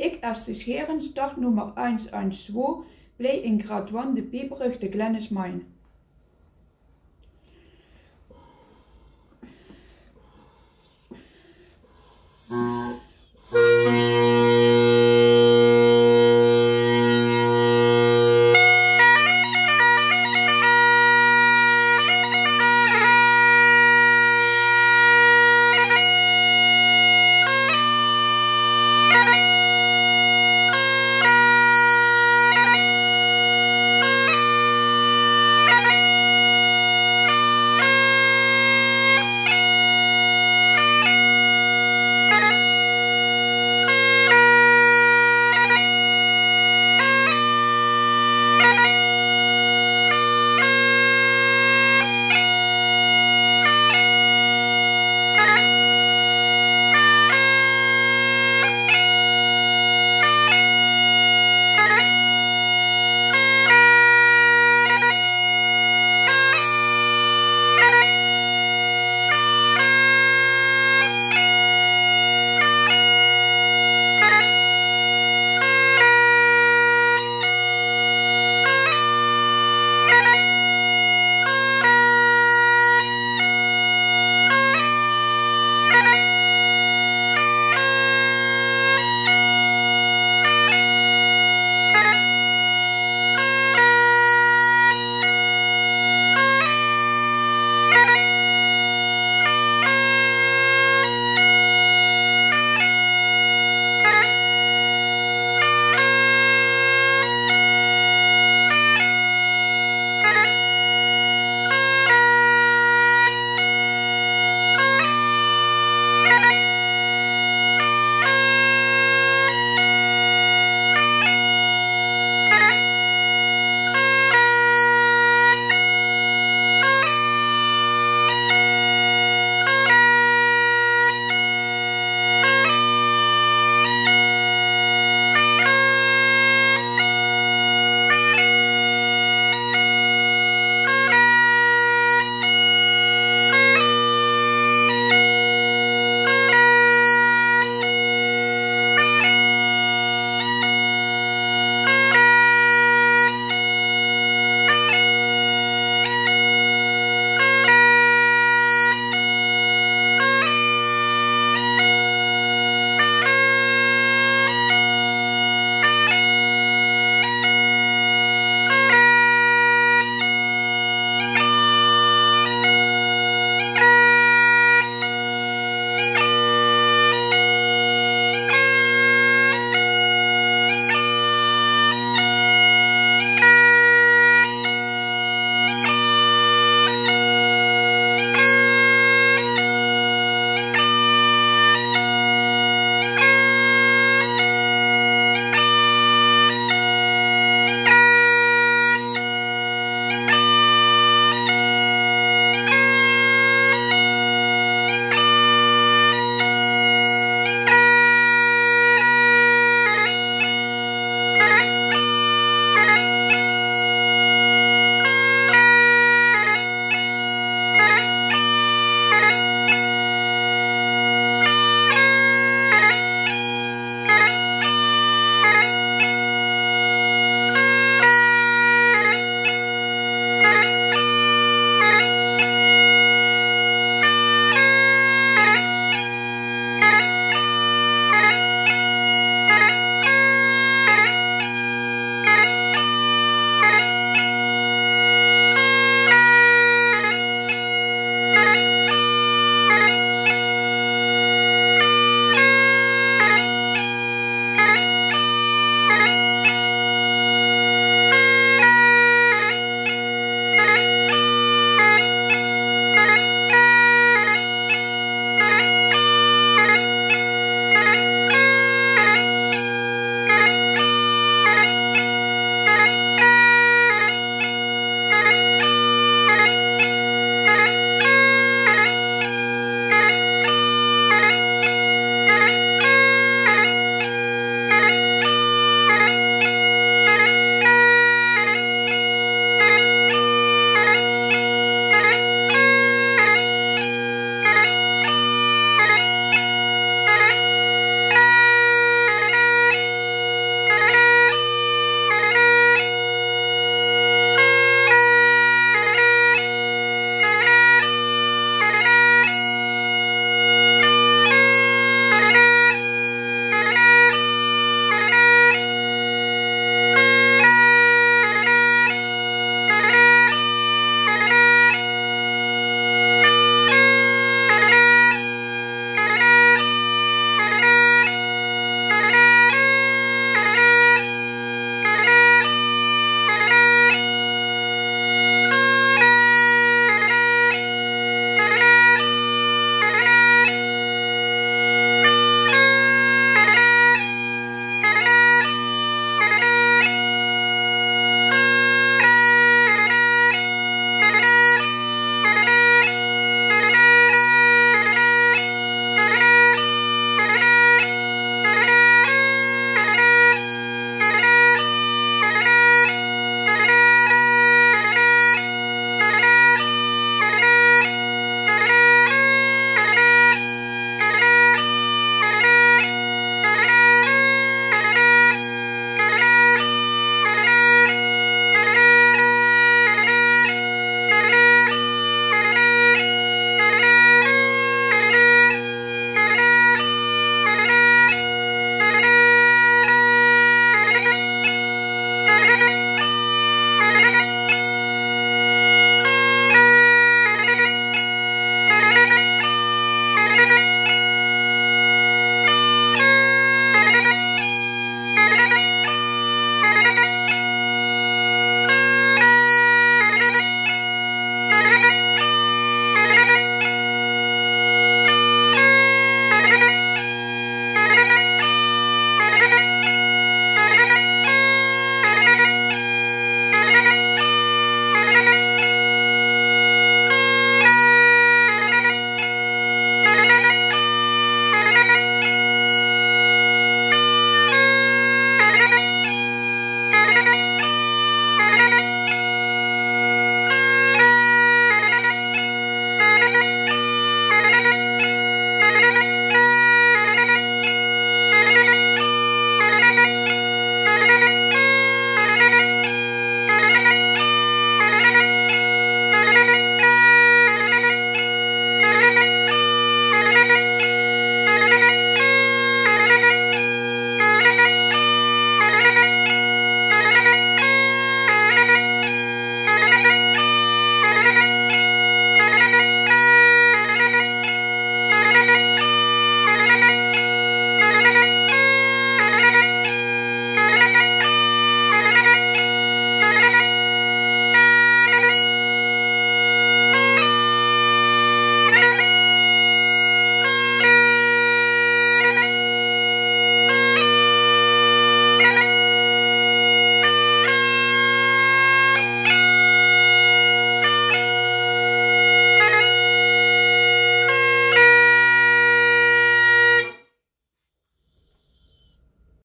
Ik associeerens Scherenstart Nummer 1 blij 2 blei in Grad 1 de Biberich de Glennis Mine.